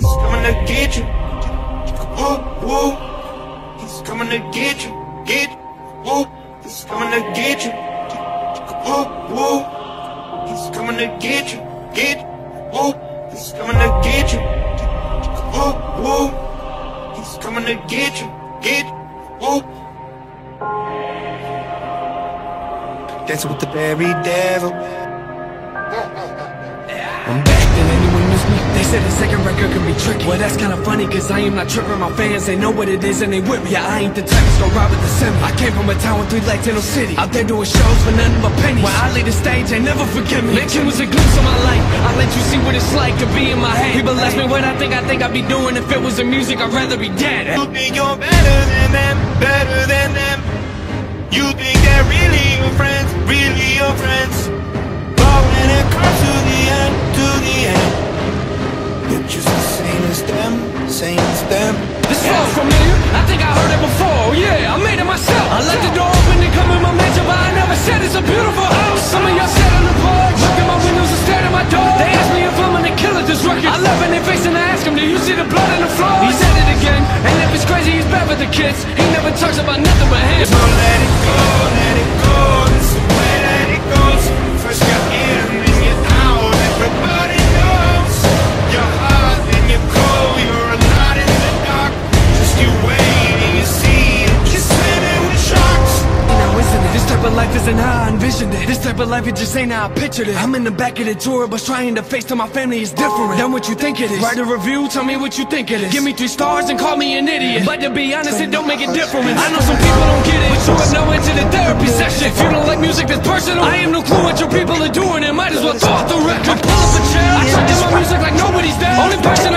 to get you. Woo, woo. He's coming to get you. Get, woo. He's coming to get you. Woo, woo. He's coming to get you. Get, woo. He's coming to get you. Woo, woo. He's coming to get you. Get, woo. Dancing with the very devil. Said the second record can be tricky. Well that's kinda funny cause I am not tripping. My fans, they know what it is and they with me. Yeah, I ain't the type to go rob at the semi. I came from a town with three legs in no city. Out there doing shows for nothing but pennies. When I leave the stage, they never forgive me. Lynching was a glimpse of my life. I'll let you see what it's like to be in my head. People ask me what I think I think I'd be doing If it was in music, I'd rather be dead. You think you're better than them, better than them. You think they're really your friends, as them. This song's familiar, I think I heard it before. Yeah, I made it myself. I left the door open to come in my mansion But I never said it's a beautiful house. Some of y'all sat on the porch Looked at my windows and stared at my door. They asked me if I'm gonna kill it, this record I laugh in their face and I ask them Do you see the blood on the floor? He said it again And if it's crazy, he's bad with the kids. He never talks about nothing but him isn't how I envisioned it. This type of life it just ain't how I pictured it. I'm in the back of the tour bus trying to face to my family is different. Than what you think it is. Write a review, tell me what you think it is. Give me three stars and call me an idiot. But to be honest, it don't make a difference. I know some people don't get it But you have no into the therapy session. If you don't like music that's personal. I have no clue what your people are doing It might as well throw out the record. Pull up a chair I try to my music like nobody's there. Only person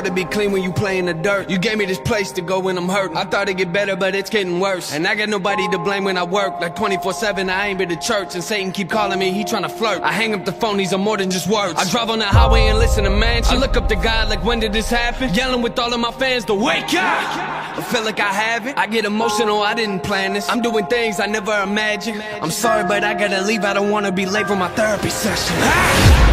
hard to be clean when you play in the dirt. You gave me this place to go when I'm hurt I thought it'd get better, but it's getting worse. And I got nobody to blame when I work. Like 24-7, I ain't been to church And Satan keep calling me, he tryna flirt. I hang up the phone, these are more than just words. I drive on the highway and listen to mansion. I look up to God like when did this happen? Yelling with all of my fans to wake up! I feel like I haven't I get emotional, I didn't plan this. I'm doing things I never imagined. I'm sorry, but I gotta leave I don't wanna be late for my therapy session. Ah!